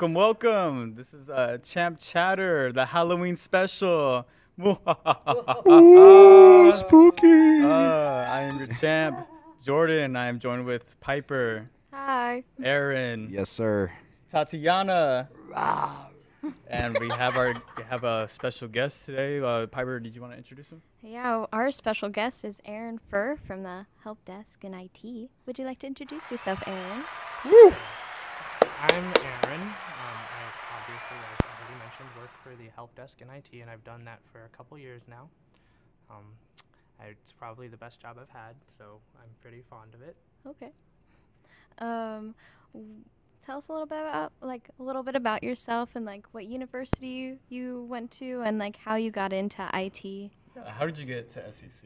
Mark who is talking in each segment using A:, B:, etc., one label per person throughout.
A: Welcome, welcome. This is uh, Champ Chatter, the Halloween special.
B: Ooh,
A: spooky. Uh, I am your champ, Jordan. I am joined with Piper,
C: Hi.
A: Aaron,
B: Yes, sir.
A: Tatiana, and we have our we have a special guest today. Uh, Piper, did you want to introduce him?
C: Yeah, our special guest is Aaron Furr from the help desk in IT. Would you like to introduce yourself, Aaron?
D: I'm Aaron. Um, I obviously, as I've already mentioned, work for the help desk in IT, and I've done that for a couple years now. Um, I, it's probably the best job I've had, so I'm pretty fond of it.
C: Okay. Um, w- tell us a little bit about like a little bit about yourself and like what university you, you went to and like how you got into IT.
A: Uh, how did you get to SCC?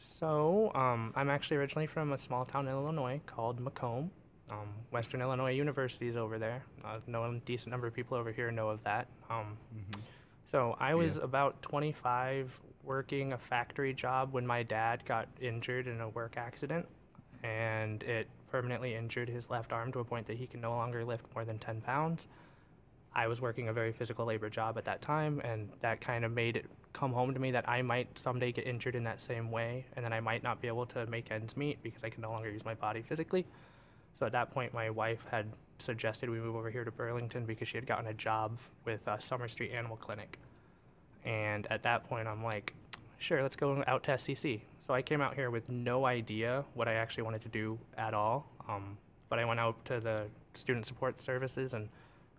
D: So, um, I'm actually originally from a small town in Illinois called Macomb. Um, Western Illinois University is over there. Uh, know a decent number of people over here know of that. Um, So I was about 25 working a factory job when my dad got injured in a work accident, and it permanently injured his left arm to a point that he can no longer lift more than 10 pounds. I was working a very physical labor job at that time, and that kind of made it come home to me that I might someday get injured in that same way, and then I might not be able to make ends meet because I can no longer use my body physically. So at that point, my wife had suggested we move over here to Burlington because she had gotten a job with uh, Summer Street Animal Clinic. And at that point, I'm like, sure, let's go out to SCC. So I came out here with no idea what I actually wanted to do at all. Um, but I went out to the student support services and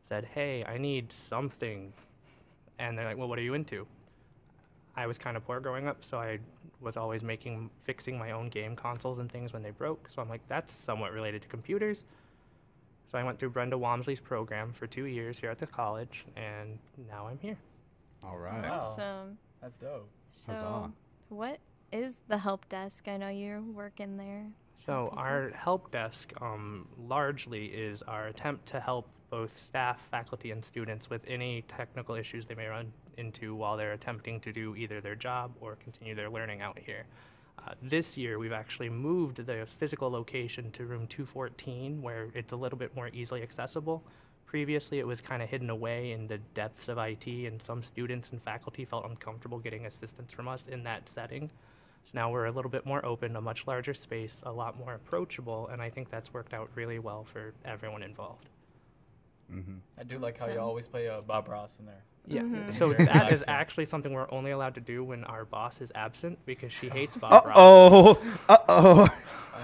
D: said, hey, I need something. And they're like, well, what are you into? I was kind of poor growing up, so I was always making, fixing my own game consoles and things when they broke. So I'm like, that's somewhat related to computers. So I went through Brenda Walmsley's program for two years here at the college, and now I'm here.
B: All right.
A: Wow.
C: Awesome.
A: That's dope.
C: So,
B: Huzzah.
C: what is the help desk? I know you're working there.
D: So
C: people.
D: our help desk um, largely is our attempt to help both staff, faculty, and students with any technical issues they may run into while they're attempting to do either their job or continue their learning out here. Uh, this year, we've actually moved the physical location to room 214, where it's a little bit more easily accessible. Previously, it was kind of hidden away in the depths of IT, and some students and faculty felt uncomfortable getting assistance from us in that setting. So now we're a little bit more open, a much larger space, a lot more approachable, and I think that's worked out really well for everyone involved.
B: Mm-hmm.
A: I do like how you always play uh, Bob Ross in there.
D: Yeah.
C: Mhm.
D: So that is actually something we're only allowed to do when our boss is absent because she hates Bob
B: Uh
D: Ross.
B: oh. Uh oh.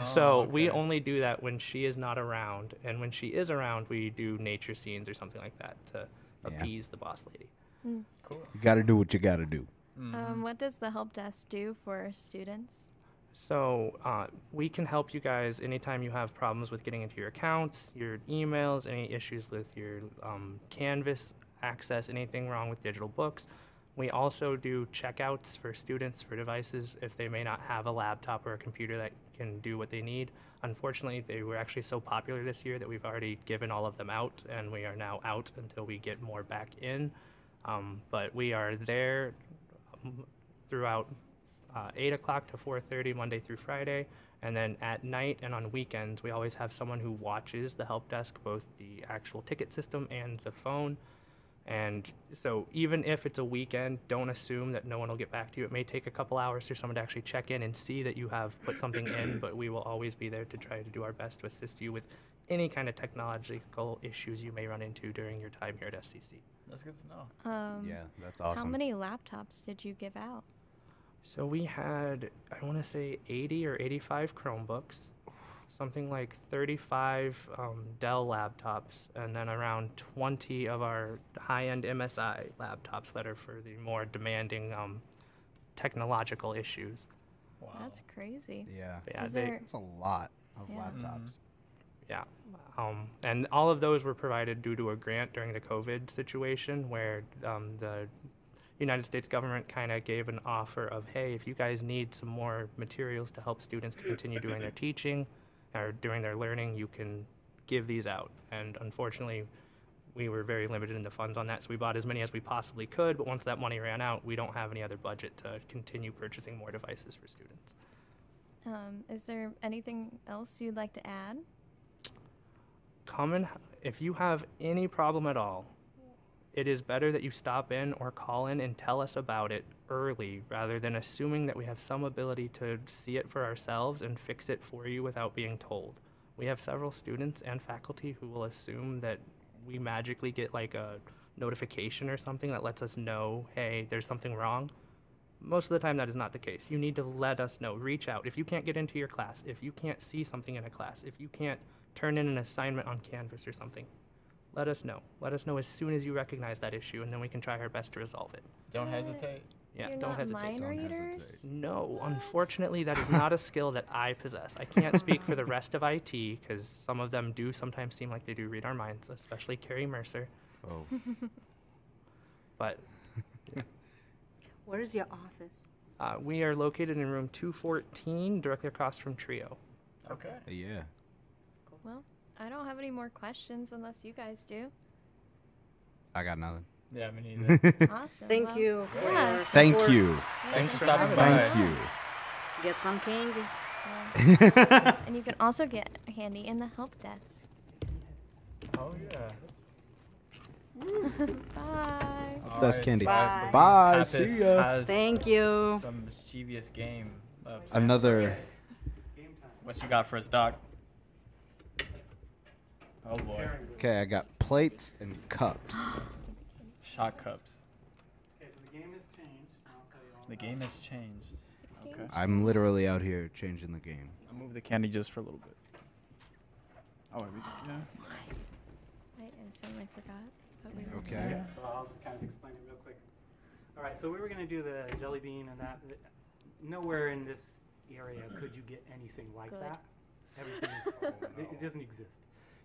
D: So
A: Oh,
D: we only do that when she is not around, and when she is around, we do nature scenes or something like that to
B: Yeah.
D: appease the boss lady.
A: cool.
B: You got to do what you got to do.
A: Mm.
C: Um, what does the help desk do for students?
D: So uh, we can help you guys anytime you have problems with getting into your accounts, your emails, any issues with your um, Canvas access, anything wrong with digital books. We also do checkouts for students for devices if they may not have a laptop or a computer that can do what they need. Unfortunately, they were actually so popular this year that we've already given all of them out, and we are now out until we get more back in. Um, but we are there um, throughout uh, 8 o'clock to 4.30 monday through friday and then at night and on weekends we always have someone who watches the help desk both the actual ticket system and the phone and so even if it's a weekend don't assume that no one will get back to you it may take a couple hours for someone to actually check in and see that you have put something in but we will always be there to try to do our best to assist you with any kind of technological issues you may run into during your time here at scc
A: That's good to know.
C: Um,
B: Yeah, that's awesome.
C: How many laptops did you give out?
D: So we had, I want to say 80 or 85 Chromebooks, something like 35 um, Dell laptops, and then around 20 of our high-end MSI laptops that are for the more demanding um, technological issues.
A: Wow.
C: That's crazy.
B: yeah.
D: Yeah, they-
C: there-
B: That's a lot of
C: Yeah.
B: laptops.
D: Yeah. Um, and all of those were provided due to a grant during the COVID situation where um, the United States government kind of gave an offer of, hey, if you guys need some more materials to help students to continue doing their teaching or doing their learning, you can give these out. And unfortunately, we were very limited in the funds on that, so we bought as many as we possibly could. But once that money ran out, we don't have any other budget to continue purchasing more devices for students.
C: Um, is there anything else you'd like to add?
D: come and if you have any problem at all, it is better that you stop in or call in and tell us about it early rather than assuming that we have some ability to see it for ourselves and fix it for you without being told. We have several students and faculty who will assume that we magically get like a notification or something that lets us know, hey, there's something wrong. Most of the time, that is not the case. You need to let us know. Reach out. If you can't get into your class, if you can't see something in a class, if you can't turn in an assignment on Canvas or something, let us know. Let us know as soon as you recognize that issue, and then we can try our best to resolve it.
A: Don't hesitate.
D: Yeah,
C: You're
D: don't
C: not
D: hesitate.
C: mind
B: Don't
C: readers?
B: hesitate.
D: No, unfortunately, that is not a skill that I possess. I can't speak for the rest of IT because some of them do sometimes seem like they do read our minds, especially Carrie Mercer.
B: Oh.
D: But
E: Where's your office?
D: uh, we are located in room 214, directly across from Trio.
A: Okay.
B: Yeah.
C: Well, I don't have any more questions unless you guys do.
B: I got nothing.
A: Yeah, me neither.
C: Awesome.
E: Thank
C: well,
E: you for
C: yeah.
E: your
B: Thank
E: support.
B: you.
A: Thanks for
D: for
A: stopping by.
B: Thank you.
E: Get some candy.
C: Yeah. and you can also get handy in the help desk.
A: Oh yeah.
C: Bye.
A: All
B: That's
A: right,
B: candy.
A: so I
E: Bye.
A: believe
B: Bye,
A: Pappas
B: see ya.
A: has
E: Thank you.
A: Some mischievous game. uh, planned for
B: Another.
A: us. What you got for us, Doc? Oh boy.
B: Okay, I got plates and cups.
A: Shot cups.
F: Okay, so the game has changed. I'll tell you all
A: the
F: about
A: game has changed. Okay.
B: I'm literally out here changing the game.
A: I'll move the candy just for a little bit. Oh, wait, we, yeah.
C: I instantly forgot. that we
B: Okay.
C: here.
F: So I'll just kind of explain it real quick. All right, so we were going to do the jelly bean and that. Nowhere in this area could you get anything like
C: Good.
F: that. Everything's, it, it doesn't exist.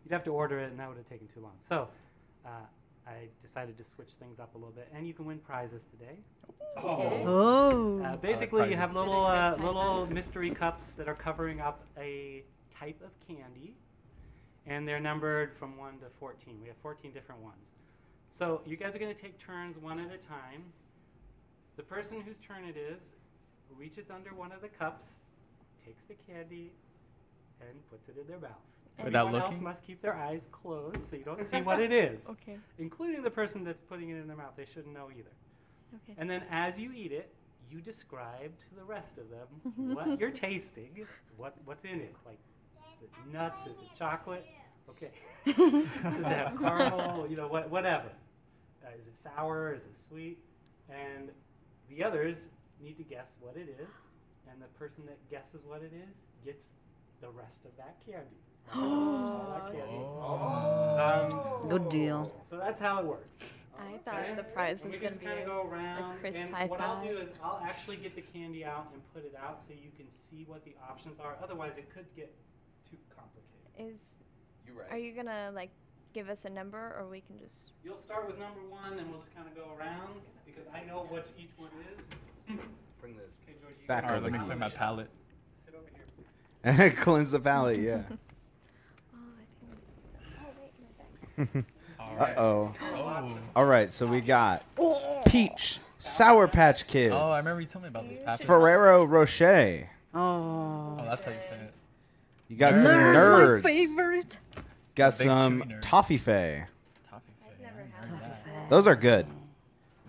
F: You'd have to order it, and that would have taken too long. So uh, I decided to switch things up a little bit, and you can win prizes today.
E: Oh.
F: Uh, basically, you have little uh, little mystery cups that are covering up a type of candy, and they're numbered from one to fourteen. We have fourteen different ones. So you guys are going to take turns one at a time. The person whose turn it is reaches under one of the cups, takes the candy, and puts it in their mouth.
A: Without
F: Everyone else
A: looking?
F: must keep their eyes closed so you don't see what it is,
C: Okay.
F: including the person that's putting it in their mouth. They shouldn't know either.
C: Okay.
F: And then as you eat it, you describe to the rest of them what you're tasting, what what's in it. Like, is it nuts? Is it chocolate? Okay. Does it have caramel? You know, what, whatever. Uh, is it sour? Is it sweet? And the others need to guess what it is, and the person that guesses what it is gets the rest of that candy. All that. Um,
E: Good deal.
F: so that's how it works.
C: I thought
F: Okay?
C: the prize was gonna be
F: kinda
C: a-
F: go around,
C: Chris
F: and
C: Pie
F: what I'll do is I'll actually get the candy out and put it out so you can see what the options are. Otherwise, it could get too complicated.
C: Is you're you gonna like give us a number or we can just
F: You'll start with number one, and we'll just kind of go around because I know what each one is.
B: Bring this
F: Okay, George,
B: Back
A: All right, let me
B: here.
A: clean my palate.
F: sit over here, please.
B: Cleanse the palate, yeah.
C: Oh I didn't Oh wait, my back.
A: All
B: Uh
A: right.
B: oh.
A: Oh.
B: All right, so we got Peach, Sour Patch Kids,
A: Oh, I remember you told me about this. Pappy.
B: Ferrero Rocher.
E: Oh.
A: Oh, that's how you say it.
B: You got some
E: Nerds,
B: nerds.
E: my favorite.
B: Got
A: Big
B: some
A: chewy nerd.
B: Toffifay.
A: Toffee
C: I've
A: Fay.
C: never had
A: that.
B: Those are good.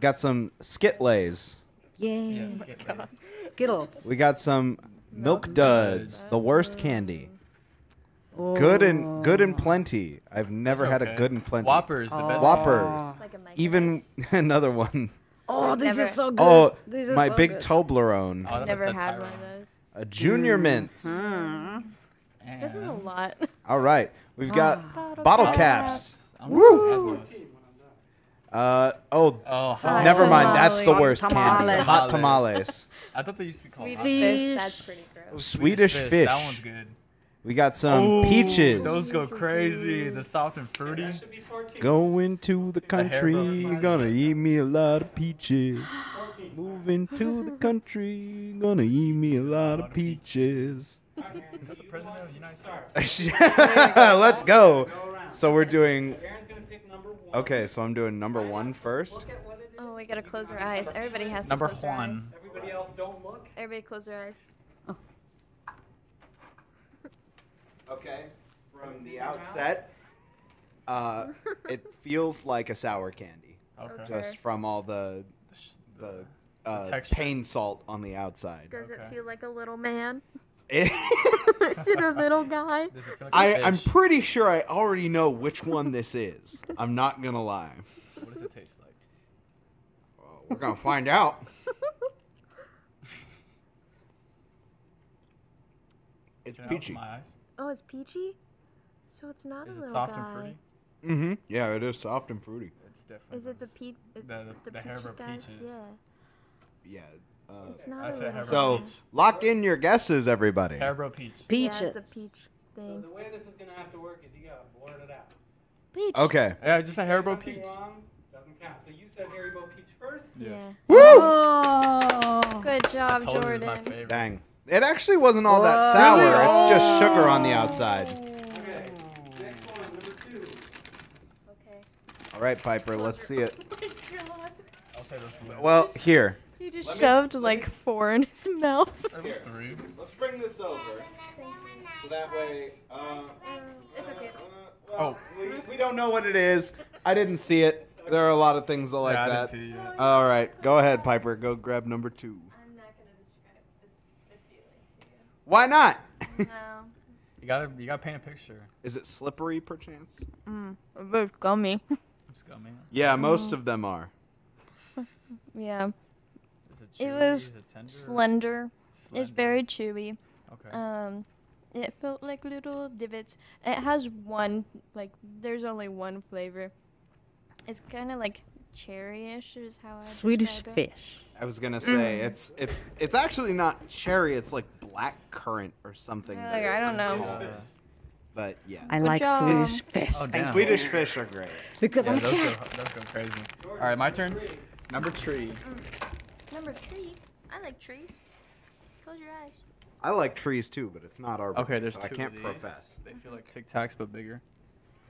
B: Got some Skitlays.
E: Yay.
A: Yes, get.
E: Skittles.
B: We got some Milk Duds, the worst candy.
E: Oh.
B: Good and good and plenty. I've never
A: Those
B: had a
A: okay.
B: good and plenty.
A: Whoppers, the best.
B: Whoppers.
C: Like a microwave.
B: Even another one.
E: Oh,
C: I've
E: this
C: never-
E: is so good.
B: Oh,
E: This is
B: my
E: so
B: big
E: good.
B: Toblerone.
A: Oh,
C: I've
A: that's
C: never
A: a
C: had one
A: Tyrone.
C: of those.
B: A Junior Mint.
E: Mm.
C: This is a lot.
B: All right. We've got
C: Bottle
B: bottle
C: caps.
B: caps.
A: I'm
B: Woo!
A: gonna have those.
F: Fourteen when I'm done.
B: Uh oh.
A: Oh,
C: Hot
A: hot
B: Never mind. That's the
C: tamales.
B: worst candy.
E: Tamales.
B: Hot tamales.
A: I thought they used to be called
C: Swedish
A: hot
E: Fish.
C: fish. That's pretty gross.
B: Swedish fish.
A: That one's good.
B: We got some
A: Ooh,
B: peaches.
A: Those go crazy. The soft and fruity.
F: That should be 14.
B: Going to the country,
A: hairbrush.
B: gonna eat me a lot of peaches.
F: 14.
B: Moving to the country, gonna eat me a lot of peaches.
F: All right, Aaron, so
A: the
F: you
A: president
F: want
A: of the
F: to
A: United
F: start.
B: Let's go.
F: Go.
B: So we're doing.
F: So Aaron's gonna pick number one.
B: Okay, so I'm doing number
F: Try not
B: one
F: to
B: first.
F: Look at what it is.
C: Oh, we gotta close our eyes. Everybody has to
A: Number
C: close their
A: Juan.
C: eyes.
F: Everybody else don't look.
C: Everybody close their eyes. Oh.
B: Okay, from the outset, Uh, it feels like a sour candy,
A: Okay.
B: just from all the
A: The sh-
B: the uh, pain salt on the outside.
C: Does
A: Okay.
C: it feel like a little man?
B: It-
C: Is it a little guy?
A: Does it feel like a
B: I, I'm pretty sure I already know which one this is. I'm not gonna lie.
A: What does it taste like?
B: Well, we're gonna find out. It's
A: Can I open
B: peachy.
A: My eyes?
C: Oh, it's peachy. So it's not
A: Is
C: a
A: it
C: little
A: soft
C: guy.
A: and fruity?
B: Mm-hmm. Yeah, it is soft and fruity.
A: It's definitely.
C: Is it the peach? It's
A: The-
C: the,
A: the
C: peachy
A: Haribo
C: guys?
A: peaches.
C: Yeah.
B: Yeah. Uh,
C: It's not
A: I
C: a
A: said
C: little
A: Haribo
B: so
A: peach.
B: lock in your guesses, everybody.
A: Haribo peach.
E: Peaches.
C: Yeah, it's a peach
F: So
C: thing.
F: the way this is gonna have to work is you gotta blurt it out.
C: Peach.
B: Okay.
A: Yeah, just a
F: Say
A: Haribo peach.
F: Wrong, doesn't count. So you said Haribo peach first.
A: Yes.
C: Yeah.
B: Woo!
E: Oh.
C: Good
A: I
C: job,
A: told you it was
C: Jordan.
A: my favorite.
B: Dang. It actually wasn't all that
E: Whoa.
B: sour. It's just sugar on the outside.
F: Okay. Next one, number two.
C: Okay.
B: All right, Piper. Let's see it.
C: Oh my god.
A: I'll say those three.
B: Well, here.
C: He just
B: Let
C: shoved
B: let
C: like
B: me-
C: four in his mouth.
A: It was three.
B: Let's bring this over. So that way. Uh,
C: It's okay.
B: well, we, we don't know what it is. I didn't see it. There are a lot of things like
A: yeah, I
B: that.
A: didn't see it yet.
B: All right, go ahead, Piper. Go grab number two.
C: I'm not gonna describe the, the feeling
B: Why not?
C: you. No.
A: You gotta, you gotta paint a picture.
B: Is it slippery, perchance?
C: Mm. It's gummy.
A: It's gummy.
B: Yeah, most of them are.
C: yeah.
A: Is it
C: It
A: chewy?
C: was
A: Is it tender?
C: Slender. It's very chewy.
A: Okay.
C: Um, it felt like little divots. It has one like. There's only one flavor. It's kind of like cherry-ish, is how I
E: Swedish
C: describe it.
E: fish.
B: I was gonna say it's it's it's actually not cherry. It's like black currant or something.
C: Like, I don't know.
B: called. But yeah,
E: I like
C: job.
E: Swedish fish.
A: Oh,
E: Thank
A: damn.
B: Swedish fish are great.
E: Because
A: yeah,
E: I'm
A: those go,
E: cat.
A: those go crazy. All right, my turn. Number three.
C: Number three. I like trees. Close your eyes.
B: I like trees too, but it's not our.
A: Okay, there's
B: so
A: two
B: I can't
A: of these.
B: profess.
A: They feel like Tic Tacs but bigger.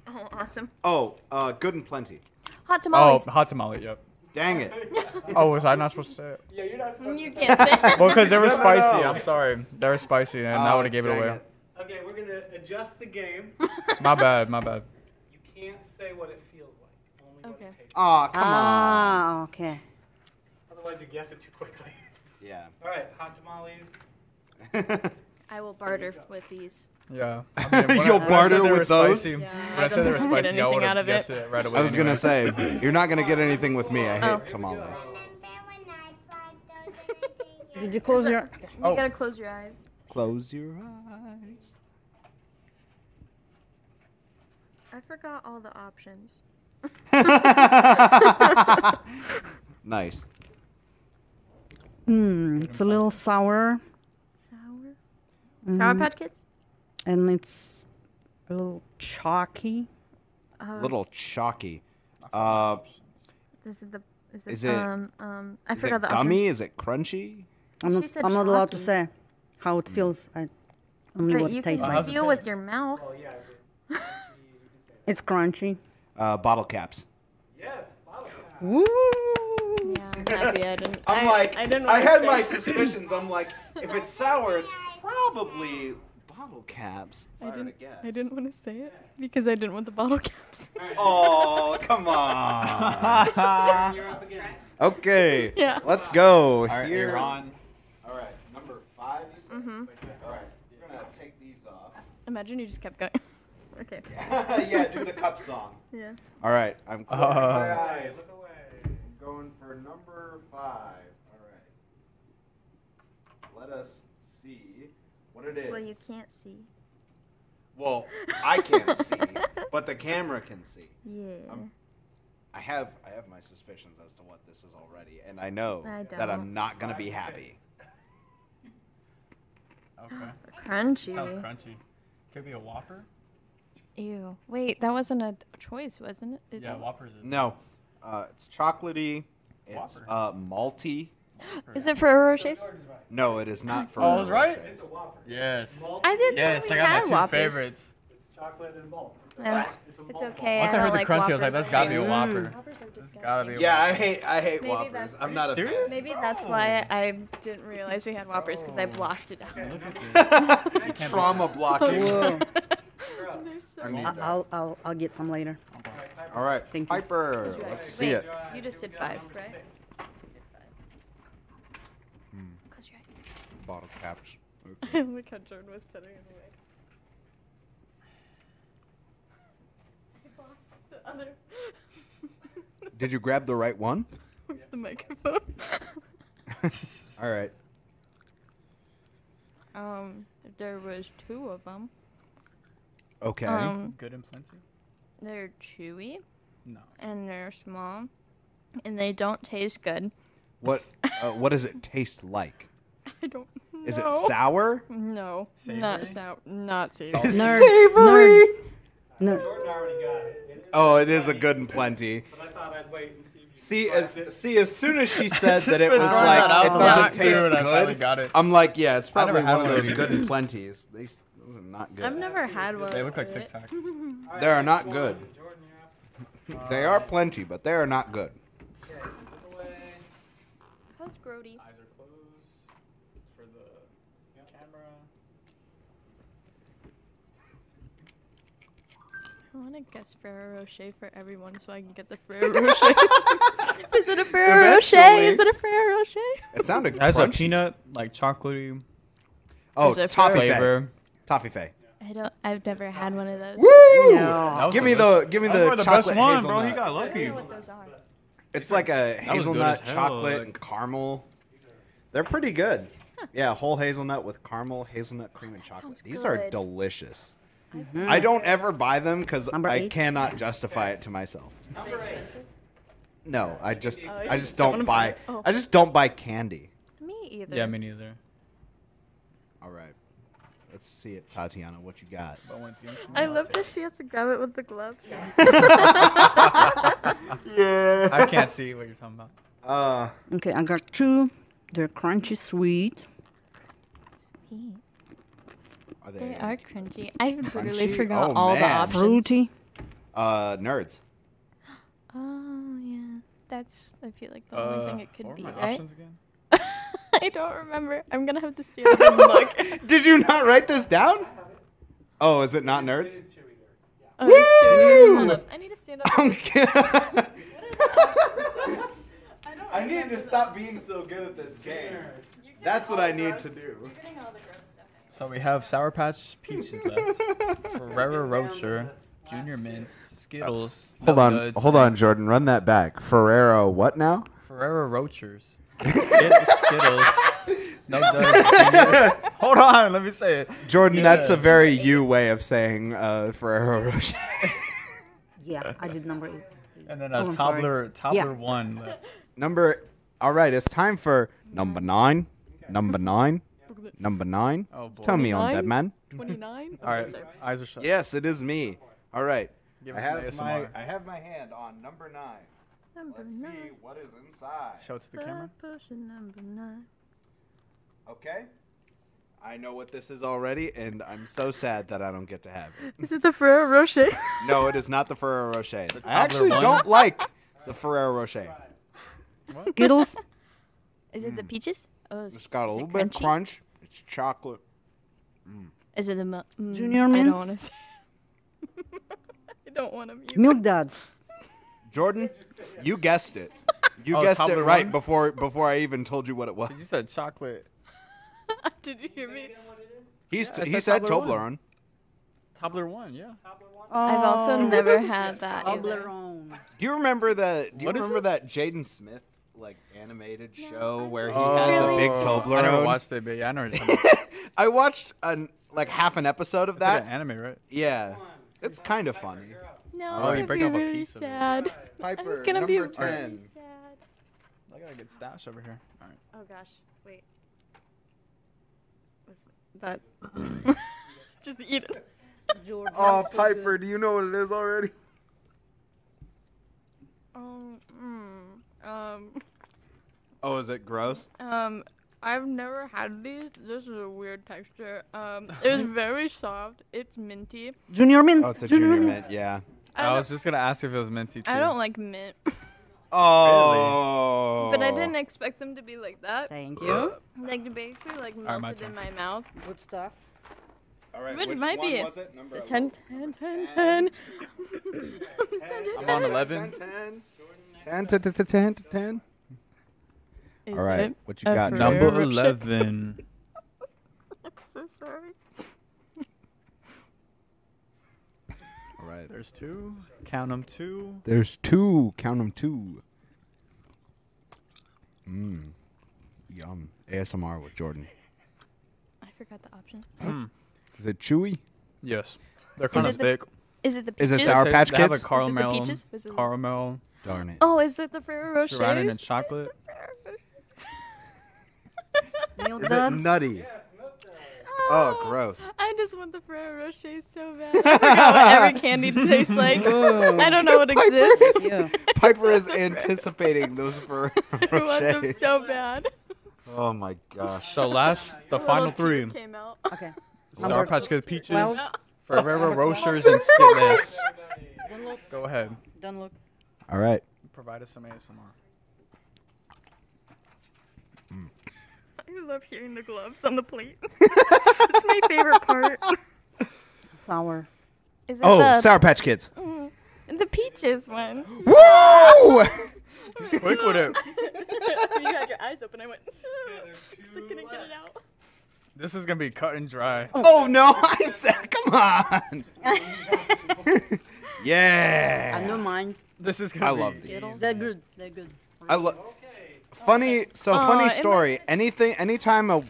C: Oh, awesome.
B: Oh, uh, good and plenty.
C: Hot tamales.
A: Oh, hot tamale. Yep.
B: Dang it.
A: Oh, was I not supposed to say it?
F: Yeah, you're not supposed
C: you
F: to say
C: can't say. it.
A: Well, because they were
B: No, no,
A: spicy.
B: no.
A: I'm sorry. They were spicy, and that
B: Oh,
A: would have gave it away.
B: it.
F: Okay, we're gonna adjust the game.
A: My bad. My bad.
F: You can't say what it feels like. Only what
C: Okay.
F: it tastes. like.
B: Aw, come
E: Ah, okay.
F: Otherwise, you guess it too quickly.
B: Yeah.
F: All right, hot tamales.
C: I will barter with these.
A: Yeah. I mean,
B: You'll
A: I, when I
B: barter
A: said they
B: with those?
A: Spicy,
C: Yeah,
A: when
C: I
A: I said they were
C: don't get
A: spicy, I
C: anything
A: would
C: out
A: have
C: of
A: guessed
C: it.
A: it right away.
B: I was gonna say you're not gonna get anything with me. I hate
C: Oh.
B: tamales.
E: Did you close your?
C: You
A: Oh.
C: gotta close your eyes.
B: Close your eyes.
C: I forgot all the options.
B: nice.
E: Hmm, it's a little sour
C: Sour. Sour Patch Kids.
E: and it's a little chalky.
C: Uh,
B: Little chalky. Uh,
C: This is the. Is it?
B: Is it-
C: um. Um. I
B: is
C: forgot
B: it
C: the
B: gummy?
C: options.
B: Is it crunchy?
E: I'm not. I'm not allowed to say how it feels. I only
C: But
E: what
C: you
E: it tastes
A: Uh,
E: like.
A: how's it
C: with your mouth.
F: Oh yeah, it? you, you can say it.
E: It's crunchy.
B: Uh, bottle caps.
F: Yes, bottle cap.
E: Woo!
C: Yeah, I'm happy I didn't.
B: I'm
C: I,
B: like,
C: I didn't.
B: I had my suspicions. I'm like, if it's sour, it's probably bottle caps.
C: I didn't.
B: guess.
C: I didn't want to say it because I didn't want the bottle caps.
B: Oh, come on.
F: you're up again.
B: Okay.
C: Yeah.
B: Let's go.
A: All right,
B: Here's-
A: Aaron.
B: All right, number five. You said.
C: Mhm.
B: All right, you're gonna take these off.
C: Imagine you just kept going. okay.
B: yeah, do the cup song.
C: Yeah.
B: All right, I'm closing my
A: Uh.
B: eyes.
F: Look away.
B: I'm going for number five. All right. Let us see what it is.
C: Well, you can't see.
B: Well, I can't see, but the camera can see.
C: Yeah.
B: Um, I have I have my suspicions as to what this is already, and I know
C: I
B: that I'm
C: don't.
B: gonna be happy.
A: Okay.
C: Crunchy.
A: Sounds crunchy. Could be a Whopper.
C: Ew. Wait, that wasn't a choice, wasn't it? Did
A: Yeah,
C: that-
A: Whoppers. Is
B: No, uh, it's chocolatey. It's
A: Whopper.
B: uh, malty.
C: Is it
F: Ferrero Rochers?
B: No, it is not for.
A: Oh, I was right?
B: Roche's.
F: It's a Whopper.
A: Yes.
F: Malt,
C: I didn't
A: Yes,
C: think
A: I
C: we
A: got my
C: had
A: two
C: Whoppers.
A: favorites.
F: It's chocolate and malt. It's it's a
C: It's
F: malt
C: okay.
A: Once I,
C: I
A: heard
C: don't
A: the
C: like
A: crunchy, I was like,
C: Whoppers.
A: that's gotta be a
E: Mm.
A: Whopper.
C: Whoppers are
A: That's gotta be a
C: disgusting.
B: Yeah, I hate I hate
C: Maybe
B: Whoppers. I'm not a
A: Serious?
B: fan.
C: Maybe that's why I didn't realize we had Whoppers because I blocked it out.
A: Look at this. You
B: Trauma blocking.
E: Whoa.
F: You're up.
C: So
B: I need
E: I-
B: that.
E: I'll, I'll, I'll get some later.
B: All right,
E: Thank you.
B: Piper. Let's see
C: Wait,
B: it.
C: you just did five, right? Close your
B: Bottle caps.
C: eyes. Look how Jordan was putting it away. I lost the other.
B: Did you grab the right one?
C: Where's the microphone?
B: All right.
C: um, there was two of them.
B: Okay.
C: Um,
A: Good and plenty?
C: they're chewy
A: No.
C: and they're small, and they don't taste good.
B: what uh, What does it taste like?
C: I don't.
B: Is it sour?
C: No,
A: Savory?
C: not sour. Not savory.
A: Salty?
E: Nerds.
B: Savory.
E: Nerds. Ner-
F: Jordan already got it. It is
B: Oh, it is a good and plenty.
F: But I thought I'd wait and see
B: See, as see, as soon as she said that it was like it doesn't taste
A: too, I finally
B: good,
A: got it.
B: I'm like, yeah, it's probably one of those good and plenties. These those are not good.
C: I've never had one.
A: They look like Tic Tacs.
B: They are not good.
F: one. Jordan, you're up.
B: They are plenty, but they are not good.
F: Okay, look away.
C: How's Grody?
A: Eyes are closed for the camera.
C: I want to guess Ferrero Rocher for everyone so I can get the Ferrero Rocher. Is it a Ferrero Rocher? Is it a Ferrero Rocher?
B: It sounded
A: It has a
B: crunchy.
A: peanut, like chocolatey
B: Oh,
C: Is it
B: Toffifay.
A: flavor.
B: Toffifay.
C: I don't. I've never had one of those.
B: Woo!
E: Yeah.
A: That was
B: Give me
A: delicious.
B: the give me
A: That
B: the
A: was the
B: chocolate
A: best one, bro.
B: hazelnut.
A: He got
C: I
A: lucky.
C: don't know what those are.
B: It's like a
A: was good
B: hazelnut,
A: as hell,
B: chocolate,
A: like-
B: and caramel. They're pretty good. Yeah, whole hazelnut with caramel, hazelnut cream, and chocolate.
C: sounds
B: These are
C: good.
B: delicious. I don't ever buy them because I
E: eight?
B: cannot justify it to myself.
F: Number eight.
B: No, I just
C: Oh,
B: I just
C: don't
B: don't buy.
C: buy- oh.
B: I just don't buy candy.
C: Me either.
A: Yeah, me neither.
B: All right, let's see it, Tatiana. What you got?
A: But once again,
C: I love that she has to grab it with the gloves.
B: Yeah.
A: I can't see what you're talking about.
B: Uh,
E: Okay, I got two. They're crunchy sweet.
B: Are they?
C: they are crunchy. I literally
B: Crunchy?
C: forgot
B: Oh,
C: all the
B: man.
C: options.
E: Fruity.
B: Uh, nerds.
C: Oh yeah, that's. I feel like the only thing it could
A: Uh, what
C: be,
A: were
C: right?
A: options again?
C: I don't remember. I'm gonna have to see it and look.
B: Did you not write this down? Oh, is it not nerds?
F: is nerds. Yeah.
C: Oh.
B: Woo!
C: I need to stand up.
B: I'm kidding.
C: I,
B: need to stop being so good at this game.
F: Nerds.
C: You're getting
B: That's what I need to do.
A: So we have Sour Patch Peaches left, Ferrero Rocher, Junior Mints, Skittles.
B: Hold
A: Milk
B: on,
A: Duds,
B: hold on, Jordan. Run that back. Ferrero, what now?
A: Ferrero Rochers, Skittles. No duds. Hold on, let me say it.
B: Jordan, that's a very you way of saying uh, Ferrero Rocher.
E: Yeah, I did number eight.
A: And then
E: Oh,
A: a
E: I'm
A: toddler, toddler one left.
B: number. All right, it's time for number nine. Number nine. Number nine.
A: Oh boy.
B: Tell me on that, man.
C: 29?
A: All right, eyes are shut.
B: Yes, it is me. All right.
A: Give
B: I
A: us
B: have
A: some
B: my I have my hand on number nine.
C: Number
B: Let's
C: nine.
B: see what is inside.
A: Show it to the camera.
C: Potion number nine.
B: Okay. I know what this is already, and I'm so sad that I don't get to have it.
C: Is it the Ferrero Rocher?
B: No, it is not the Ferrero Rochers.
A: The
B: I actually
A: one?
B: don't like the Ferrero Rocher.
E: Skittles.
C: Is it the hmm. peaches? Oh,
B: It's got a little bit of
C: crunchy?
B: crunch. It's chocolate.
C: Is it the milk? Mm,
E: Junior
C: I
E: mints?
C: don't want to. say. I don't want to either.
E: Milk Dad.
B: Jordan, you guessed it. You
A: Oh,
B: guessed it right
A: one?
B: before before I even told you what it was.
A: You said chocolate.
C: Did you hear me?
B: He's
A: Yeah, I
B: he
A: said
B: said
A: Toblerone.
B: Toblerone.
A: Toddler one, yeah.
C: I've also
E: Oh.
C: never had that. either.
E: Toblerone.
B: Do you remember the Do you
A: What is
B: remember that Jaden Smith like animated show where he
A: Oh,
B: had
C: Really?
B: the big
A: I never
B: Toblerone?
A: watched it, but yeah, I know. what you're talking about.
B: I watched an like half an episode of
A: It's like
B: that.
A: an anime, right?
B: Yeah, it's kind of funny.
C: No,
A: Oh,
C: I'm
A: you break
C: gonna
A: off
C: be
A: a
C: really
A: piece of it.
C: sad.
B: Piper,
C: I'm gonna be
B: number
C: really
B: 10.
C: sad.
A: I got a good stash over here. All right.
C: Oh gosh, wait. Was that? Just eat it.
B: Oh, Piper, do you know what it is already?
C: Um, mm, um,
B: Oh, is it gross?
C: um. I've never had these. This is a weird texture. Um, it's very soft. It's minty.
E: Junior Mints.
B: Oh, it's a junior mint. Yeah.
C: I,
A: I, was just gonna ask if it was minty too.
C: I don't like mint,
B: Oh.
C: but I didn't expect them to be like that.
E: Thank you.
C: Like basically like
A: Alright, my
C: melted in my mouth.
E: Good stuff.
B: All right.
C: It
B: which
C: might
B: one
C: be
B: was it? Number
C: The
B: 11.
C: 10, 10, 10, 10.
A: I'm on 11.
B: 10, 10, 10, to 10, 10, 10.
C: Is
B: All right. What you got? Number.
A: Number 11.
C: I'm so sorry.
B: All right.
A: There's two. Count them two.
B: There's two. Count them two. Mmm. Yum. ASMR with Jordan.
C: I forgot the option.
A: Mm.
B: Is it chewy?
A: Yes. They're kind
C: it
A: of
C: the
A: thick.
C: Is it the
B: Is it Sour
A: They-
B: Patch
A: they have a
B: Kids?
A: caramel,
C: peaches? Is it the-
A: caramel
B: Darn it.
C: Oh, is it the Ferrero Rocher?
A: surrounded in chocolate.
B: Is it
E: duds.
B: nutty? Oh, oh, gross.
C: I just want the Ferrero Rocher so bad. I forgot what every candy tastes like. I don't know what exists.
E: Yeah.
B: Piper is anticipating those for
C: I want them
B: Rochers.
C: so bad.
B: Oh my gosh.
A: So last, the final three:
C: Came out.
E: Okay.
A: Sour
E: Number
A: Patch Kids Peaches,
E: Twelve.
A: Ferrero Rochers, and Skittles. Go ahead.
E: Don't look.
B: All right.
A: Provide us some ASMR.
C: I love hearing the gloves on the plate. it's my favorite part.
E: Sour.
C: Is it
B: Oh,
C: the,
B: Sour Patch Kids.
C: Mm, the peaches one?
B: Woo!
A: Quick with it.
C: you had your eyes open. I went. I couldn't get it out.
A: This is gonna be cut and dry.
B: Oh no! I said, come on. Yeah.
E: I know mine.
A: This is gonna
B: I love these.
E: They're good. They're good.
B: I love. Okay. Funny. So
C: Aw,
B: funny uh,
C: am I-
B: story. Anything. Anytime a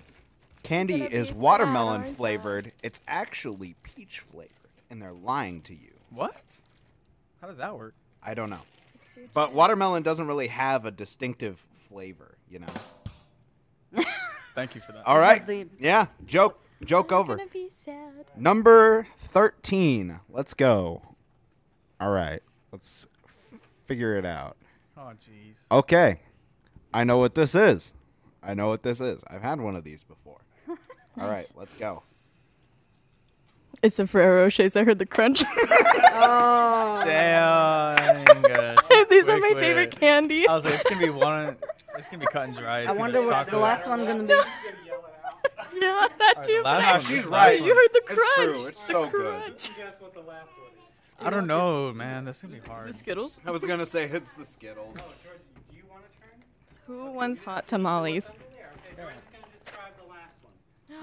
B: candy is watermelon
C: aren't
B: flavored, it's actually peach flavored, and they're lying to you.
A: What? How does that work?
B: I don't know. But watermelon doesn't really have a distinctive flavor, you know.
A: Thank you for that.
B: All right. Yeah. Joke. Joke over.
C: gonna be sad.
B: Number 13. Let's go. All right. Let's figure it out.
A: Oh jeez.
B: Okay. I know what this is. I know what this is. I've had one of these before. All right, let's go.
C: It's a Ferrero Rocher's. I heard the crunch.
E: Oh.
A: Dang. uh,
C: These are my
A: with
C: favorite
A: it.
C: candy.
A: I was like, it's gonna be one. It's gonna be cut and dry. It's
E: I wonder what's the last one gonna be.
C: yeah, that
A: Alright,
C: too.
A: the
C: but
A: last one,
B: she's right.
C: You heard the
B: It's
C: crunch.
B: true, it's
C: the
B: so good.
C: crunch.
F: Guess what the last one.
A: I don't know, man. This is gonna be hard.
C: Is it Skittles?
B: I was going to say it's the Skittles.
F: Oh, Georgie, do you want to turn?
C: Who wants hot tamales?
F: Over there. Okay, Georgie's gonna describe the last one.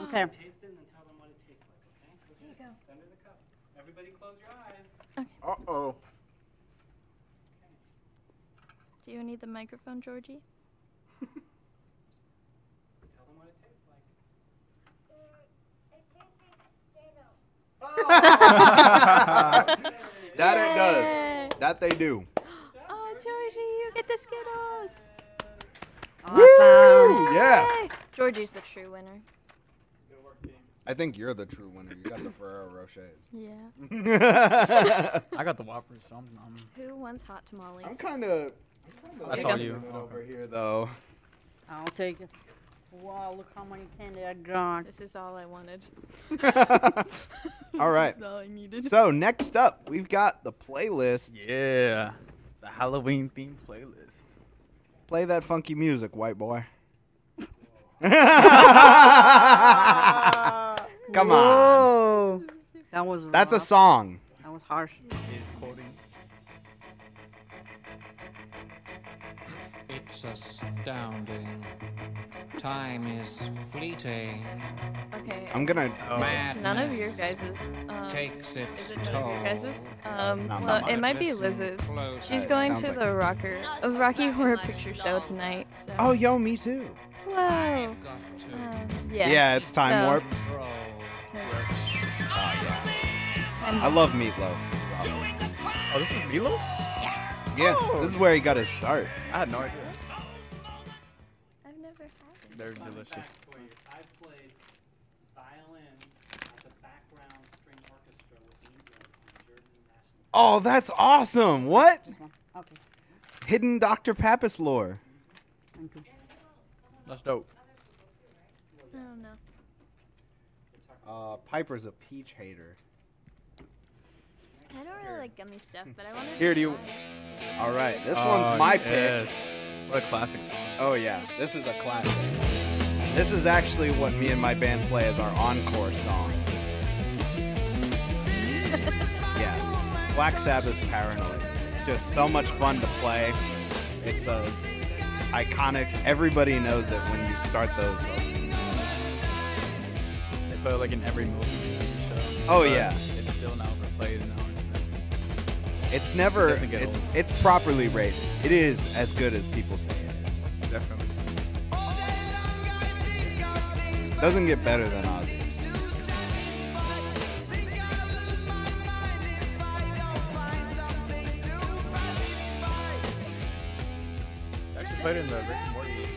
E: Okay.
F: Taste it and then tell them what it tastes like. Okay? There
C: you go.
F: It's under the cup. Everybody, close your eyes.
B: Uh-oh.
C: Do you need the microphone, Georgie?
F: Tell them what it tastes like.
B: That it does. That they do.
C: Oh, Georgie, you get the Skittles.
E: Awesome.
B: Yeah.
C: Georgie's the true winner.
B: I think you're the true winner. You got the Ferrero Rochers.
C: Yeah.
A: I got the Whoppers. So I'm, I'm,
C: Who wants hot tamales?
B: I'm kind of
A: That's
C: you
A: all
C: go.
A: you.
B: over here though.
E: I'll take it. Wow, look how many candy I got.
C: This is all I wanted.
B: All right.
C: This is all I needed.
B: So next up, we've got the playlist.
A: Yeah. The Halloween themed playlist.
B: Play that funky music, white boy. Come on.
E: Whoa. That was.
B: That's a song.
E: That was harsh.
G: It's astounding. Time is fleeting.
C: Okay.
B: I'm gonna.
A: Oh.
C: It's none of your guys's. Um,
G: Takes
C: is
G: its
C: it none of your guys's? Um,
B: not
C: well, it might be Liz's.
G: closer.
C: She's going to
B: like
C: the Rocker, a Rocky Horror Picture Show tonight. So.
B: Oh, yo, me too.
C: Whoa. Um, yeah.
B: Yeah, it's time
C: So-
B: warp. Oh yeah. I love Meat Loaf. Awesome.
A: Oh, this is Milo?
B: Yeah,
C: Oh.
B: this is where he got his start.
A: I had no idea. They're delicious.
F: For you. I've played violin as a background string orchestra with Meat Loaf on Jordan National.
B: Oh, that's awesome. What?
E: Okay.
B: Hidden Dr. Pappas lore.
E: Thank you.
A: That's dope.
C: I don't know.
B: Uh, Piper's a peach hater.
C: I don't really like gummy stuff, but I wanted.
B: Here,
C: to
B: do you? All right, this
A: Oh,
B: one's my
A: yes.
B: pick.
A: What a classic song.
B: Oh, yeah. This is a classic. This is actually what me and my band play as our encore song. yeah. Black Sabbath's Paranoid. Just so much fun to play. It's a it's iconic. Everybody knows it when you start those.
A: They play like in every movie.
B: Oh
A: but
B: yeah.
A: It's still now played
B: it's never.
A: doesn't get
B: it's
A: old.
B: it's properly rated. It is as good as people say it is.
A: Definitely.
B: Doesn't get better than Ozzy.
A: Actually played in the Rick and Morty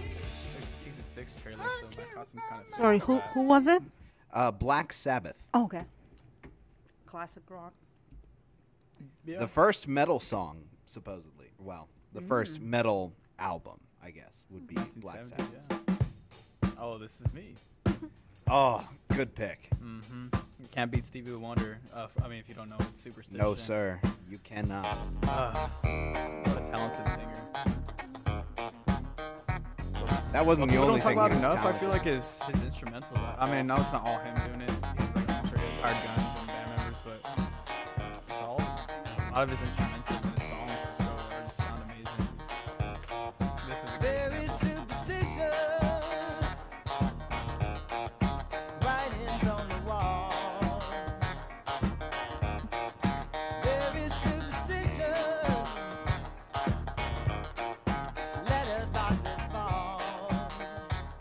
A: season six trailer, so my costume's kind of.
E: Sorry, who who was it?
B: Uh, Black Sabbath.
E: Oh, Okay. Classic rock.
A: Yeah.
B: The first metal song, supposedly. Well, the first metal album, I guess, would be Black Sabbath.
A: yeah. Oh, this is me.
B: Oh, good pick.
A: Mm-hmm. You can't beat Stevie Wonder. Uh, I mean, if you don't know, Superstition.
B: No, sir, you cannot.
A: Ah, what a talented singer.
B: That wasn't the
A: People
B: only
A: don't talk
B: thing
A: about enough. I
B: talented
A: feel like his his instrumentals. I mean, no, it's not all him doing it. He's like, I'm sure he has hired guns lot of his instrumentals and his songs just, go, just sound amazing. This is a great example.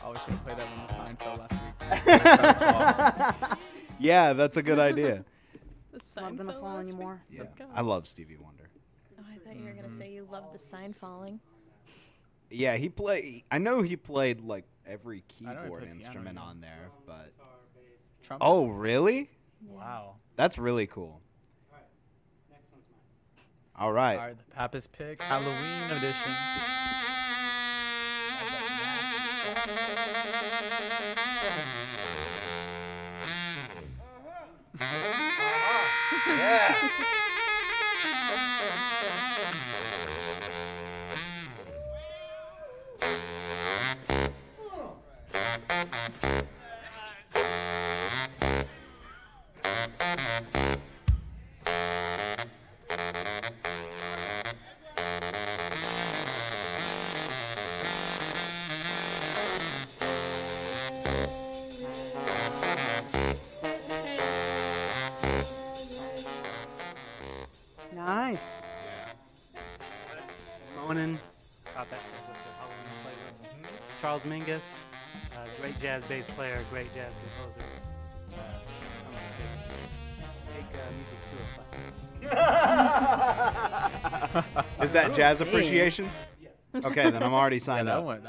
A: Oh, we should have played that when the sign fell last week.
B: Yeah, that's a good idea.
C: The
E: It's not
C: sign
E: gonna
C: fell
E: fall
C: last week?
E: anymore.
B: Yeah,
C: God.
B: I love Stevie Wonder.
C: Oh, I thought you were gonna say you mm-hmm. love the sign falling.
B: Yeah, he play. I know he played like every
A: I know he
B: keyboard instrument on there, but
A: Trumpet?
B: oh, really?
A: wow.
B: That's really cool.
F: Next one's mine.
B: All right.
A: All right, the Pappas pick, Halloween edition.
F: Uh-huh. Uh-huh. Nice. Charles Mingus, uh, great jazz bass player, great jazz composer. Uh, sounds take uh, music to a.
B: Is that jazz
E: Okay.
B: appreciation? Okay, then I'm already
A: Yeah,
B: signed
A: that
B: up.
A: one,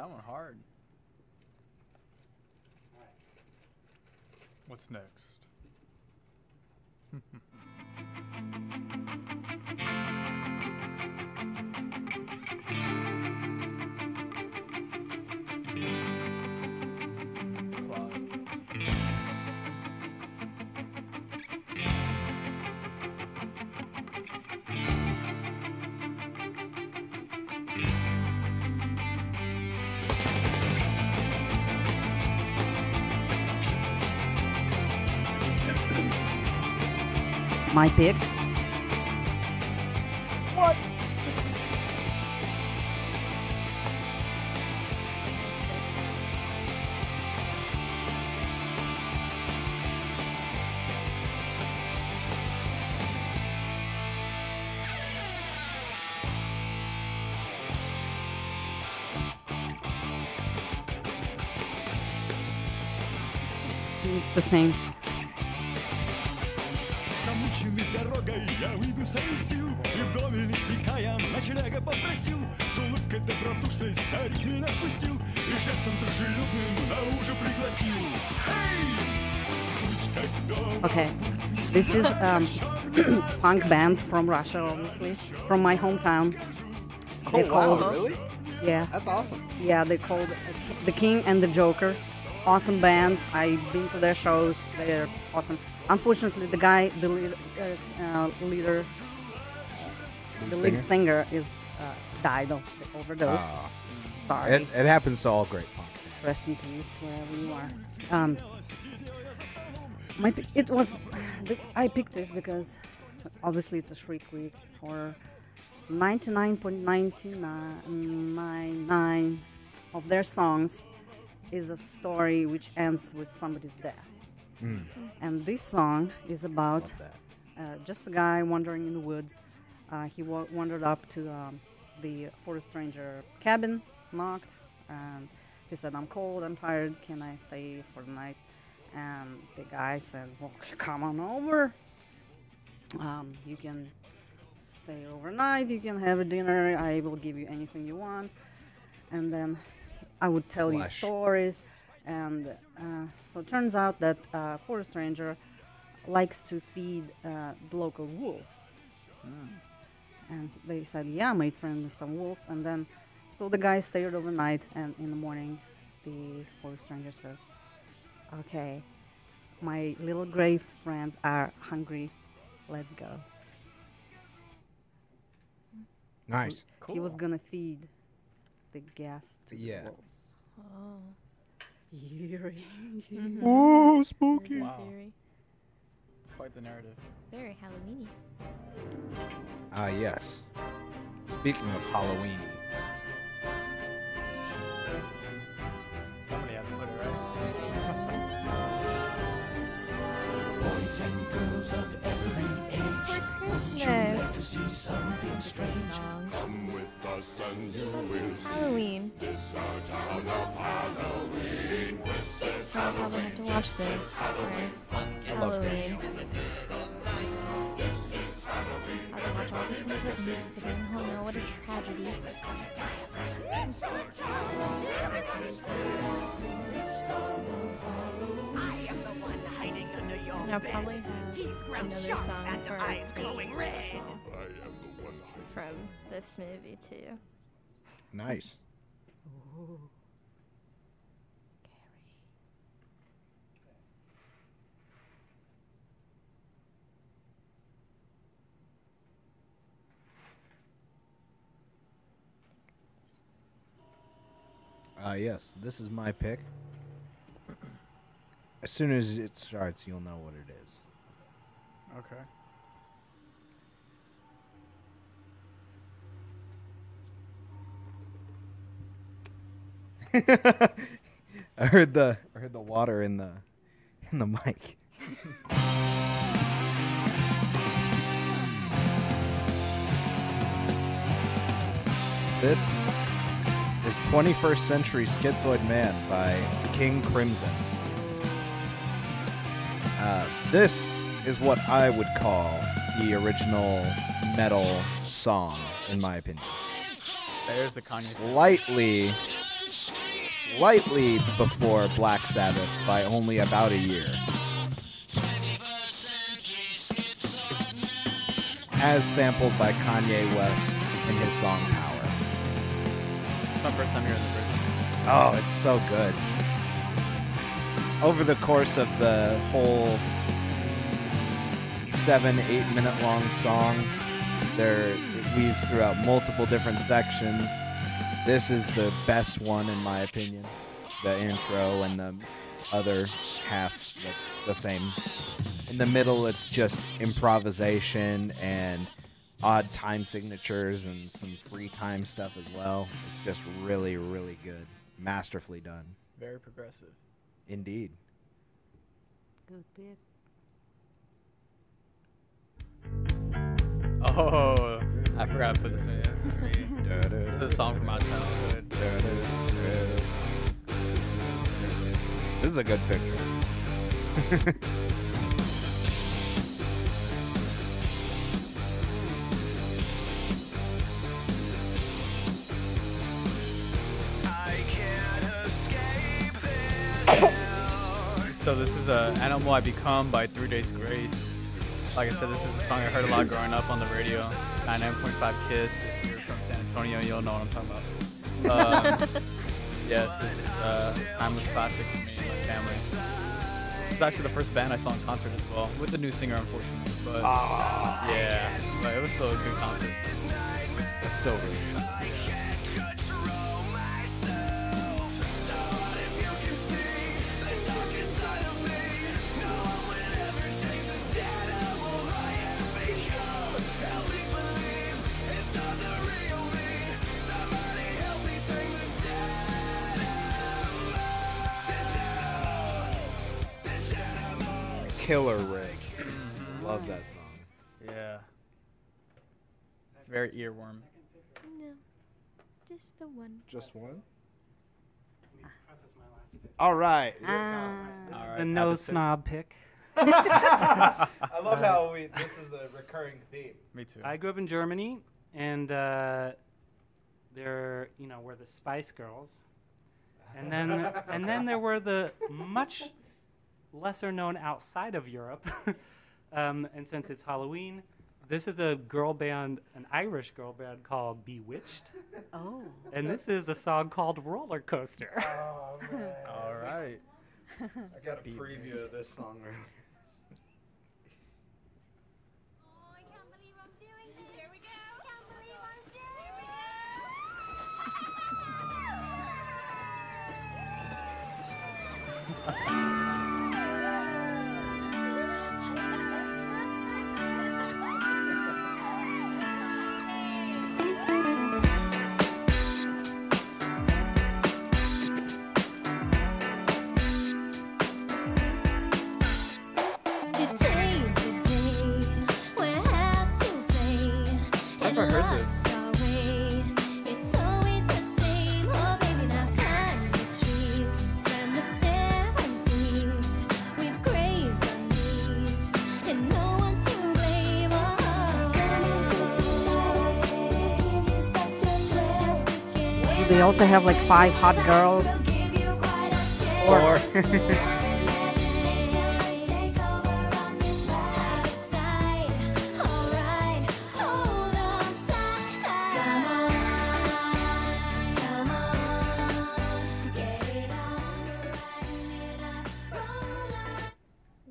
E: the same. Okay, this is um, punk band from Russia, obviously, from my hometown.
B: Oh,
E: they
B: wow,
E: called,
B: really?
E: Yeah.
B: That's awesome.
E: Yeah, they called The King and the Joker. Awesome band. I've been to their shows. They're awesome. Unfortunately, the guy, the lead, uh, leader, the lead singer, is uh, died of the overdose.
B: Ah.
E: Sorry.
B: It, it happens to all great punk.
E: Rest in peace, wherever you are. Um, my, it was, the, I picked this because obviously it's a Shriek Week for 99.99 of their songs is a story which ends with somebody's death. And this song is about uh, just a guy wandering in the woods. Uh, he wa- wandered up to um, the forest ranger cabin, knocked, and he said, "I'm cold, I'm tired. Can I stay for the night?" And the guy said, "Well, come on over. Um, you can stay overnight. You can have a dinner. I will give you anything you want." And then I would tell you stories. And uh, so it turns out that uh, forest ranger likes to feed uh, the local wolves. And they said, yeah, I made friends with some wolves. And then, so the guy stayed overnight, and in the morning, the forest ranger says, okay, my little gray friends are hungry. Let's go.
B: Nice.
E: He was gonna feed the gas to
B: Yeah.
E: the wolves.
C: Oh.
E: Eerie.
B: Ooh, spooky.
A: Wow. It's quite the narrative.
C: Very Halloweeny.
B: Ah, yes. Speaking of Halloween,
A: Somebody had to put it right.
H: Boys and girls of every age,
C: Christmas.
H: see something strange.
C: Song.
H: Come with us and you will
C: It's Halloween.
H: This our town of Halloween. This is
C: So I'll probably have to watch this for Halloween. I have to watch all these movies again. Oh no, what a tragedy. And I'll probably have another song for Christmas as well from this movie too.
B: nice. Ooh. Ah, yes. This is my pick. As soon as it starts, you'll know what it is.
A: Okay.
B: I heard the I heard the water in the in the mic. this is 21st Century Schizoid Man by King Crimson. Uh, this is what I would call the original metal song, in my opinion
A: There's the Kanye.
B: slightly slightly before Black Sabbath by only about a year. As sampled by Kanye West in his song Power.
A: It's my first time hearing the version.
B: Oh, it's so good. Over the course of the whole seven, eight minute long song, there it weaves throughout multiple different sections. This is the best one in my opinion. The intro and the other half that's the same. In the middle it's just improvisation and odd time signatures and some free time stuff as well. It's just really, really good. Masterfully done.
A: Very progressive.
B: Indeed.
E: Good pick.
A: Oh, I forgot to put this in. This is me. This is a song from my childhood.
B: This is a good picture.
A: So this is a Animal I Become by Three Days Grace. Like I said, this is a song I heard a lot growing up on the radio. 99.5 Kiss. If you're from San Antonio, you'll know what I'm talking about. Um, yes, this is a timeless classic for my family. This is actually the first band I saw in concert as well, with the new singer, unfortunately. But yeah, but it was still a good concert.
B: It's still really good. Killer rig. Love that song.
A: Yeah. It's very earworm.
C: No, just the one.
B: Just one.
F: Let me preface my last pick.
B: All right.
E: Ah.
F: This is
A: right,
F: the no
A: Pappas pick.
F: snob pick.
B: I love how we. This is a recurring theme.
A: Me too.
F: I grew up in Germany, and uh, there, you know, were the Spice Girls, and then and then there were the much lesser known outside of Europe. um, and since it's Halloween, this is a girl band, an Irish girl band called B*Witched,
E: Oh.
F: and this is a song called Roller Coaster.
B: Oh man.
A: All right.
B: I got a preview of this song earlier.
I: Oh, I
E: also have like five hot girls.
B: Or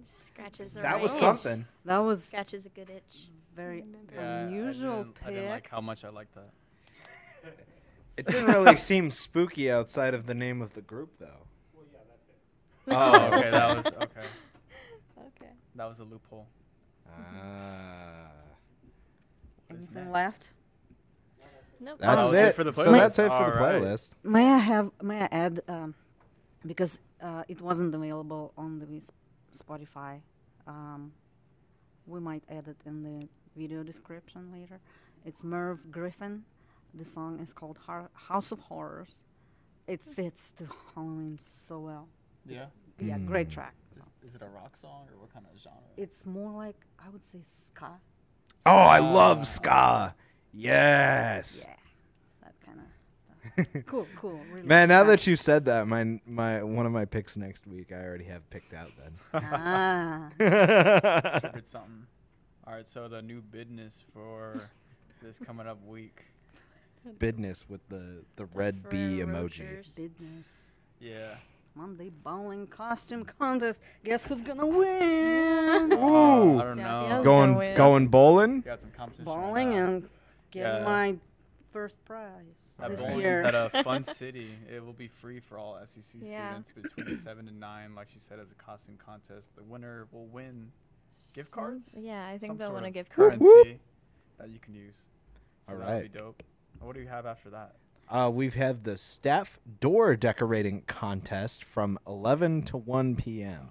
C: Scratches are
B: that was something.
E: That was
C: Scratches a good itch.
E: very
A: Yeah,
E: unusual
A: I didn't, I didn't like how much I liked that.
B: It didn't really seem spooky outside of the name of the group, though.
A: Oh, okay. That was okay.
C: Okay.
A: That was a loophole.
B: Ah.
E: Anything
A: next?
E: left?
C: Nope.
B: That's
A: was
B: it.
A: it for the
B: So
A: playlist?
B: that's it for the
A: Alright.
B: playlist.
E: May I have? May I add? Um, because uh, it wasn't available on the Spotify. Um, we might add it in the video description later. It's Merv Griffin. The song is called Har- House of Horrors. It fits to Halloween so well.
A: Yeah.
E: Yeah,
B: Mm.
E: great track.
A: Is, is it a rock song or what kind of genre?
E: It's more like I would say ska.
B: Oh, I
A: Ah.
B: love ska. Yes.
E: Yeah, that kind of stuff. cool, cool. Really
B: Man, now
E: track.
B: that you said that, my my one of my picks next week, I already have picked out
E: ah,
B: then.
A: Triggered something. All right. So the new business for this coming up week.
B: Business with the the red bee emoji.
E: Rochers.
A: Yeah.
E: Monday bowling costume contest. Guess who's gonna win?
A: Uh,
B: Ooh.
A: I don't know.
B: Going
C: gonna
B: going bowling.
A: Got some competition.
E: Bowling
A: that.
E: and getting
A: Yeah.
E: my first prize
A: That
E: this
A: bowling
E: year.
A: is at a fun city. It will be free for all SCC
C: Yeah.
A: students between seven and nine. Like she said, as a costume contest, the winner will win gift cards.
C: Yeah, I think
A: some
C: they'll
A: sort
C: want a
A: of
C: gift card.
A: currency that you can use. So
B: All
A: that'll be dope. What do you have after that?
B: Uh, we've had the staff door decorating contest from 11 to 1 p.m.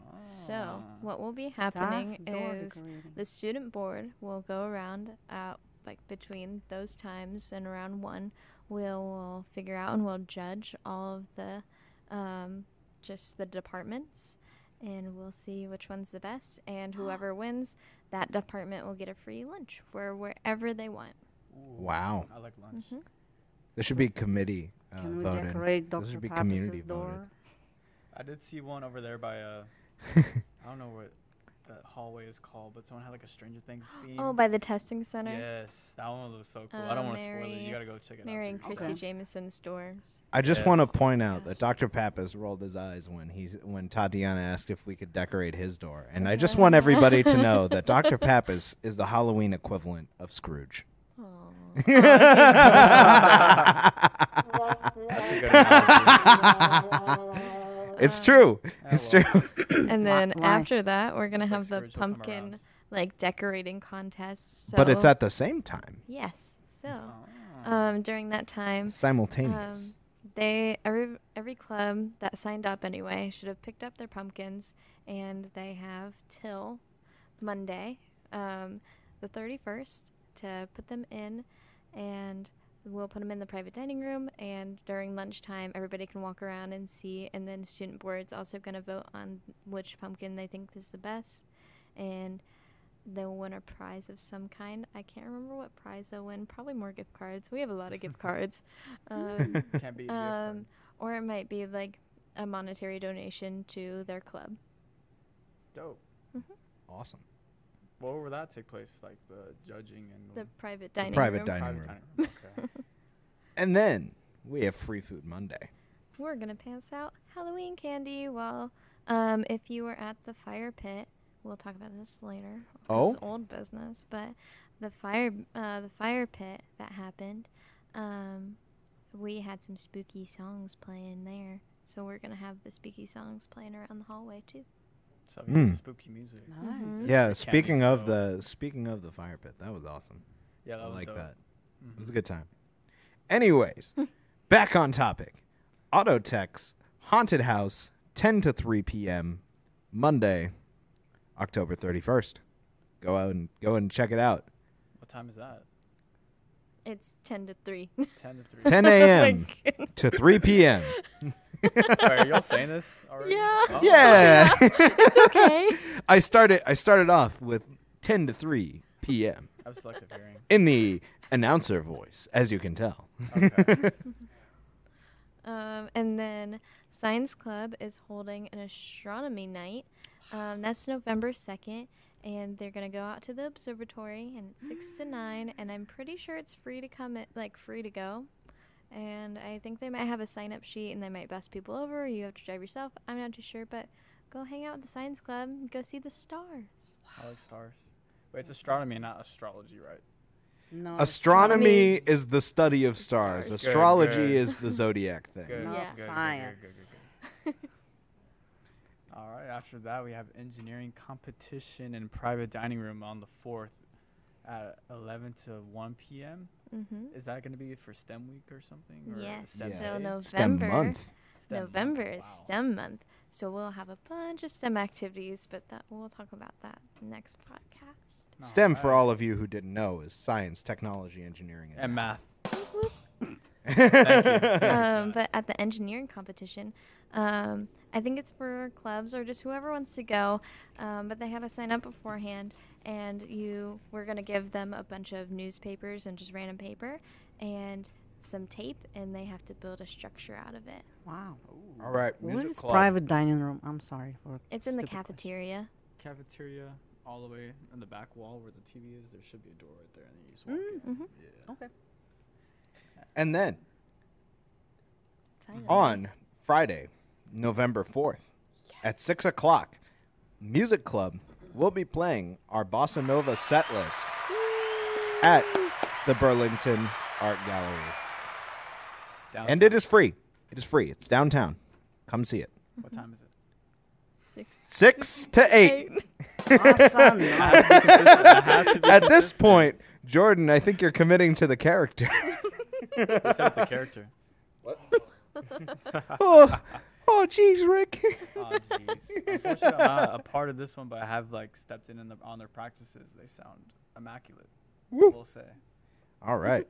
C: So, what will be
E: Staff
C: happening
E: door
C: is
E: decorating.
C: the student board will go around uh, like between those times and around one we'll, we'll figure out and we'll judge all of the um, just the departments and we'll see which one's the best and whoever wins that department will get a free lunch for wherever they want
B: Wow.
A: I like lunch.
C: Mhm.
B: This should be committee uh,
E: Can we
B: voted.
E: decorate
B: This should be
E: Pappas'
B: community
E: door?
B: voted.
A: I did see one over there by uh, I don't know what that hallway is called, but someone had like a Stranger Things theme.
C: oh by the testing center
A: Yes, that one was so cool. I don't
C: Uh,
A: want to spoil it. You gotta go check it
C: mary
A: out.
C: and
A: for
C: christy.
E: Okay.
C: jameson's stores
B: I just want to point out that Dr. Pappas rolled his eyes when he when Tatiana asked if we could decorate his door, and I just want everybody to know that Dr. Pappas is the Halloween equivalent of Scrooge.
A: That's a good analogy.
B: It's true. It's true.
C: and then
E: why?
C: after that we're gonna have the
A: Scrooge will come
C: pumpkin like decorating contest so
B: but it's at the same time,
C: yes so
A: Oh.
C: um during that time
B: simultaneous.
C: um, they every every club that signed up anyway should have picked up their pumpkins and they have till Monday, um, the 31st, to put them in, and we'll put them in the private dining room. And during lunchtime, everybody can walk around and see. And then student board's also going to vote on which pumpkin they think is the best, and they'll win a prize of some kind. I can't remember what prize they'll win. Probably more gift cards. We have a lot of gift cards. Um,
A: Can't be.
C: um, or it might be like a monetary donation to their club.
A: dope.
B: Awesome.
A: What will that take place? Like the judging and
C: The private dining
B: private
C: room.
B: dining
A: private
B: room.
A: dining room. Okay.
B: And then we have Free Food Monday.
C: We're gonna pass out Halloween candy while, um, if you were at the fire pit, we'll talk about this later.
B: Oh?
C: This old business, but the fire, uh, the fire pit that happened, um, we had some spooky songs playing there. So we're gonna have the spooky songs playing around the hallway too.
A: So we have
B: Mm.
A: spooky music.
C: Mhm.
B: Yeah,
A: Candy
B: speaking of
A: so-
B: the speaking of the fire pit, that was awesome.
A: Yeah, that
B: I
A: was
B: like
A: dope.
B: that. It was a
A: Mhm.
B: good time. Anyways, back on topic. Autotex Haunted House, 10 to 3 p.m. Monday, October 31st. Go out and go and check it out.
A: What time is that?
C: It's ten to three.
A: 10 to 3.
B: 10 a.m. to 3 p.m.
A: Wait, are y'all saying this already?
C: Yeah.
A: Oh.
B: Yeah.
C: it's okay.
B: I started I started off with 10 to 3 p.m.
A: I have selective hearing.
B: in the announcer voice, as you can tell.
A: Okay.
C: Um, and then Science Club is holding an astronomy night. Um, that's November 2nd. And they're going to go out to the observatory, and it's 6 to 9. And I'm pretty sure it's free to come, in, like, free to go. And I think they might have a sign up sheet, and they might bus people over. Or you have to drive yourself. I'm not too sure, but go hang out with the Science Club go see the stars.
A: I like stars. Wait, it's astronomy, not astrology, right?
E: No,
B: Astronomy
C: is-
B: is the study of stars.
C: Stars.
B: Astrology
A: good.
B: is the zodiac thing.
A: Good.
E: Not
C: Yeah.
A: good, good, good, good,
E: science.
A: good, good. All right. After that, we have engineering competition in private dining room on the fourth at 11 to 1 p.m.
C: Mm-hmm.
A: Is that going to be for STEM week or something? Or
C: Yes.
A: STEM
B: Yeah.
C: So? November.
B: STEM month.
A: STEM month,
C: November is
A: wow.
C: STEM month, so we'll have a bunch of STEM activities, but that we'll talk about that next podcast.
B: STEM, for all of you who didn't know, is science, technology, engineering, and,
A: And math.
B: Thank
A: you.
C: um, but at the engineering competition, um, I think it's for clubs or just whoever wants to go. Um, but they had to sign up beforehand, and you we're gonna give them a bunch of newspapers and just random paper and some tape, and they have to build a structure out of it.
E: Wow.
B: All right,
E: Where
B: music
E: is
B: club.
E: private dining room? I'm sorry for.
C: It's in the
E: stupid question.
C: cafeteria.
A: Cafeteria, all the way in the back wall where the TV is. There should be a door right there, and then you just walk in.
C: Mhm.
A: Yeah.
E: Okay.
B: And then
C: Finally.
B: on Friday, November 4th, at 6 o'clock, Music Club will be playing our Bossa Nova set list at the Burlington Art Gallery. And it is free. It is free. It's downtown. Come see it.
A: What time is it?
C: Six.
B: 6 to 8.
E: Awesome.
A: I have to be
B: At this point, Jordan, I think you're committing to the character.
A: They said it's a character.
B: oh, oh, jeez, Rick.
A: Oh, jeez. Unfortunately, I'm not a part of this one, but I have like stepped in, in the, on their practices. They sound immaculate. I will say.
B: All right.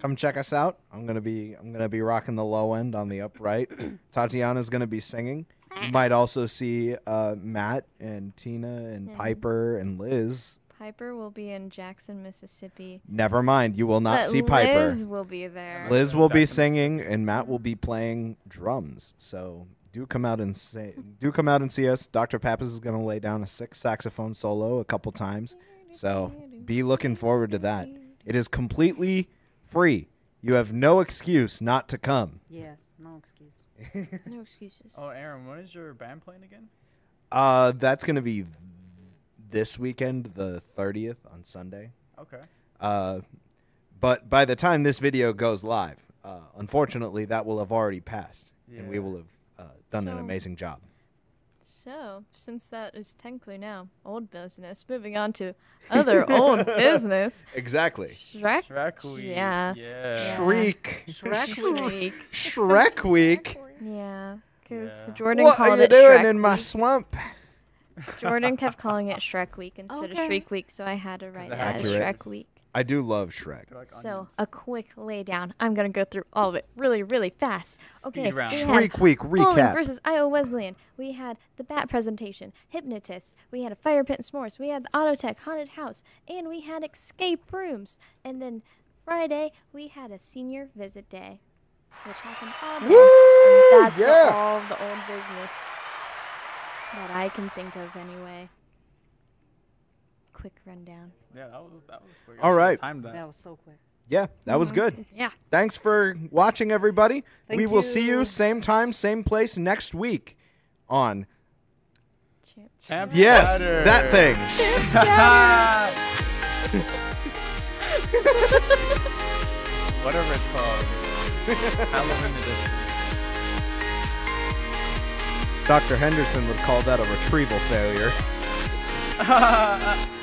B: Come check us out. I'm gonna be I'm gonna be rocking the low end on the upright. Tatiana's gonna be singing. You might also see uh, Matt and Tina and
C: Mhm.
B: Piper and Liz.
C: Piper will be in Jackson, Mississippi.
B: Never mind, you will not
C: but
B: see Piper.
C: Liz will be there.
B: Liz will be singing and Matt will be playing drums. So do come out and say do come out and see us. Dr. Pappas is gonna lay down a six saxophone solo a couple times. So be looking forward to that. It is completely free. You have no excuse not to come.
E: yes. No excuse.
C: No excuses.
A: Oh, Aaron, when is your band playing again?
B: Uh, that's gonna be this weekend, the thirtieth on Sunday.
A: Okay.
B: Uh, but by the time this video goes live, uh, unfortunately, that will have already passed, and we will have uh, done an amazing job.
C: So, since that is technically now old business, moving on to other old business.
B: Exactly.
C: Shrek.
A: Shrek Week.
C: Yeah.
A: Yeah.
B: Shriek.
C: Shrek Week.
B: Shrek Week.
C: Yeah, because
A: Yeah.
C: Jordan
B: What
C: called
B: are you doing
C: Shrek
B: in my swamp?
C: Jordan kept calling it Shrek Week instead
E: Okay.
C: of Shriek Week, so I had to write it as Shrek Week.
B: I do love Shrek.
A: Like
C: So a quick lay down. I'm gonna go through all of it really, really fast. Okay.
A: Speed round.
C: we
B: Shriek Week
C: Bowling
B: recap.
C: versus Iowa Wesleyan. We had the bat presentation, hypnotist. We had a fire pit and s'mores. We had the Autotech haunted house, and we had escape rooms. And then Friday we had a senior visit day, which happened all day.
B: Woo!
C: and that's the-
B: Yeah.
C: all of the old business that I can think of anyway. Quick rundown.
A: Yeah, that was that was quick.
B: All
A: I should've
B: right.
A: Timed that.
E: That was so quick.
B: Yeah, that was mm-hmm. good.
C: Yeah.
B: Thanks for watching, everybody.
E: Thank
B: we will see you
E: you.
B: same time, same place next week on
C: Champ-
A: Champ
B: Yes,
A: Chatter.
B: that thing.
A: Whatever it's called. Halloween edition.
B: Dr. Henderson would call that a retrieval failure.